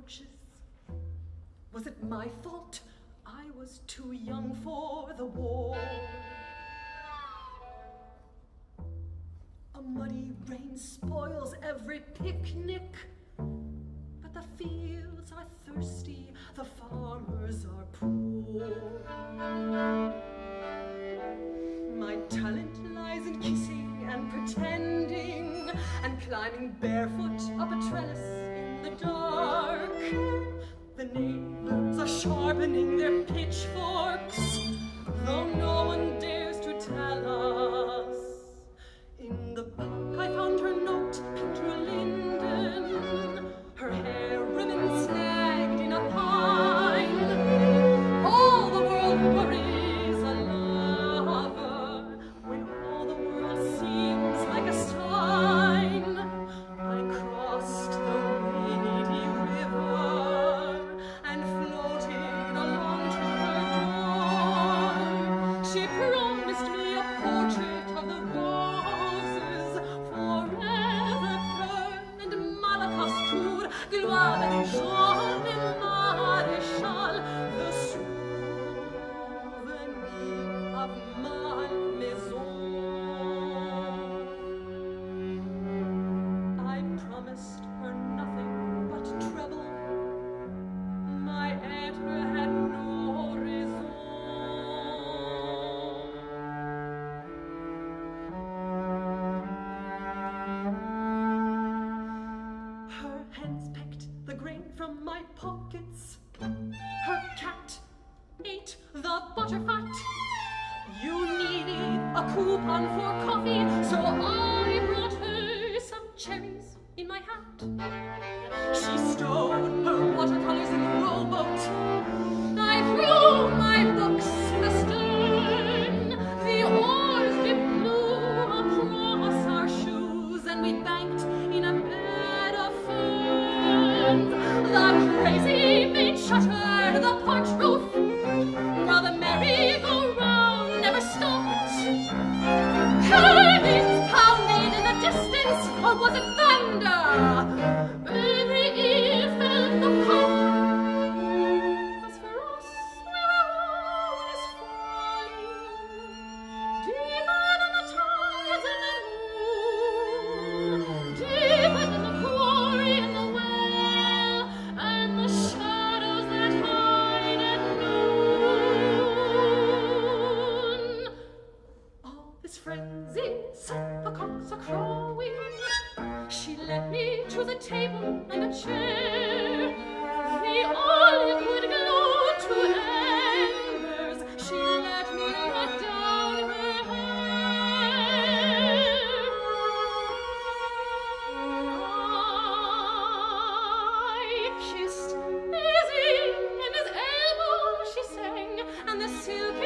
coaches. Was it my fault? I was too young for the war. A muddy rain spoils every picnic, but the fields are thirsty, the farmers are poor. My talent lies in kissing and pretending and climbing barefoot up a trellis dark. The neighbors are sharpening their pitchforks, though no 对？我跟你说。my hat. She stole to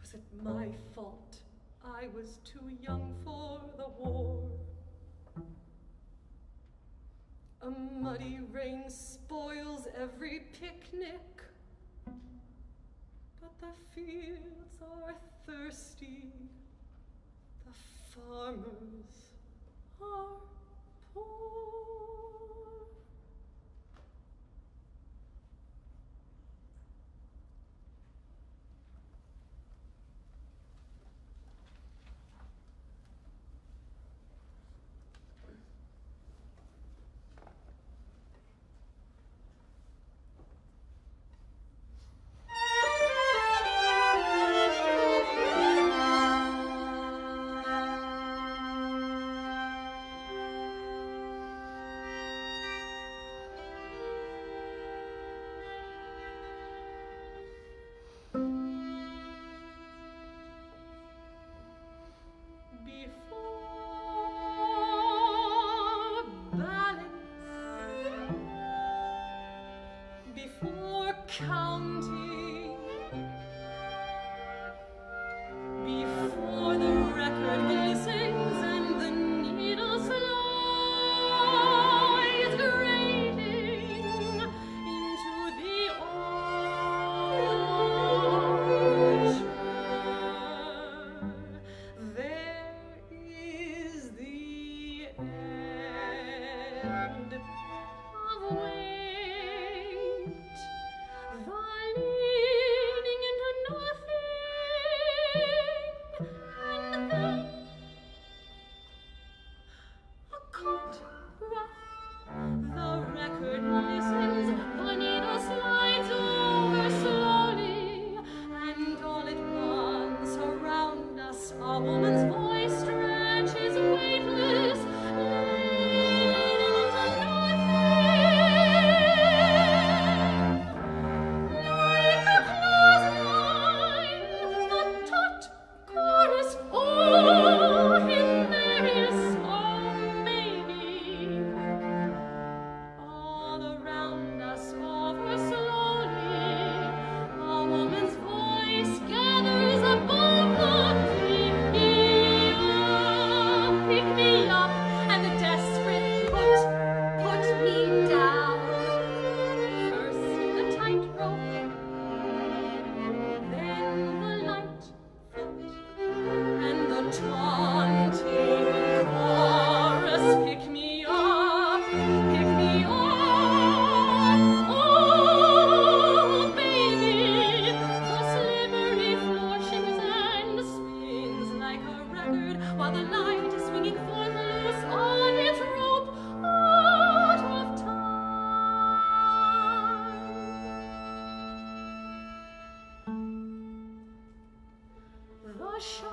Was it my fault I was too young for the war? A muddy rain spoils every picnic, but the fields are thirsty, the farmers are poor. before counting. show.